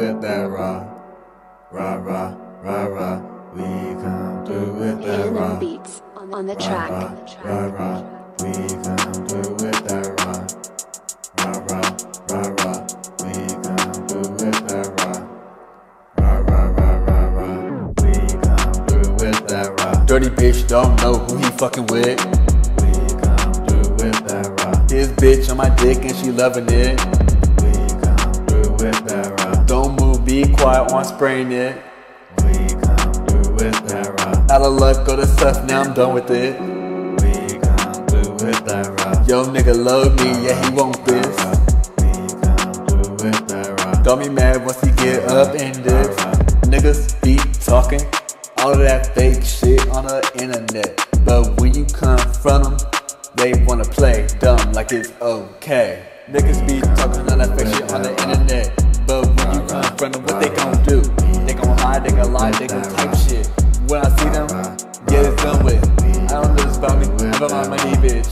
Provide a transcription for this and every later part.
with that raw, rah rah rah rah. We come through with that NN raw, Beats on the rah track. rah rah rah. We come through with that raw, rah rah rah rah. We come through with that raw, rah rah rah rah rah. We come through with that raw. Dirty bitch don't know who he fucking with. We come through with that raw. His bitch on my dick and she loving it. Quiet, want spraying it. We come through with that raw. Out of luck, go to stuff, now I'm done with it. We come through with that raw. Yo, nigga love me, yeah, he want this. We come through with that raw. Don't be mad once he get up in this. Niggas be talking all of that fake shit on the internet. But when you confront them, they wanna play dumb like it's okay. Niggas be talking all that fake shit they gon' lie, they gon' type shit. When I see them, get it done with. I don't know this about me, got my money, bitch.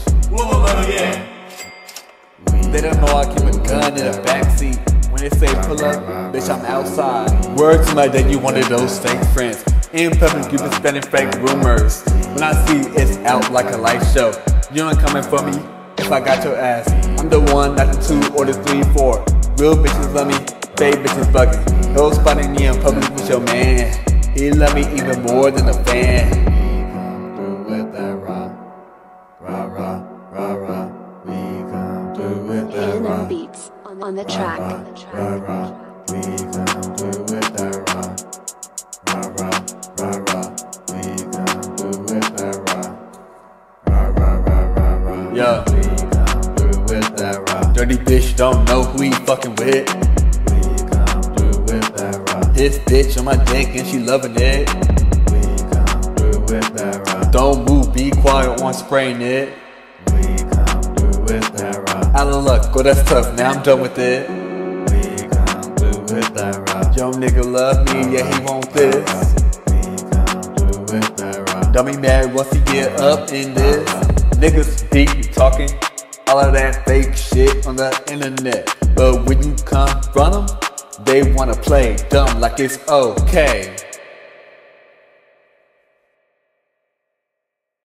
They don't know I keep a gun in the backseat. When they say pull up, bitch, I'm outside. Word to my dad, you one of those fake friends. In public, you been spreading fake rumors. When I see it's out like a light show, you ain't coming for me if I got your ass. I'm the one, not the two or the three, four. Real bitches love me, fake bitches bugging. No spotting me in public with your man. He love me even more than a fan. We come through with that raw, rah rah rah rah. We come through with that NN Beats on the track. rah rah. We come through with that raw, rah rah rah rah. We come through with that raw, rah rah rah rah rah. Yeah. We come through with that raw. Dirty bitch don't know who he fucking with. That raw. His bitch on my dick and she loving it. We come through with that raw. Don't move, be quiet, want spraying it. We come through with that raw. Out of luck, go that's tough, now I'm done with it. We come through with that raw. Yo nigga love me, yeah he want this. We come through with that raw. Don't be mad once he get up in this. Niggas be talking all of that fake shit on the internet. But when you confront them, they wanna play dumb like it's okay.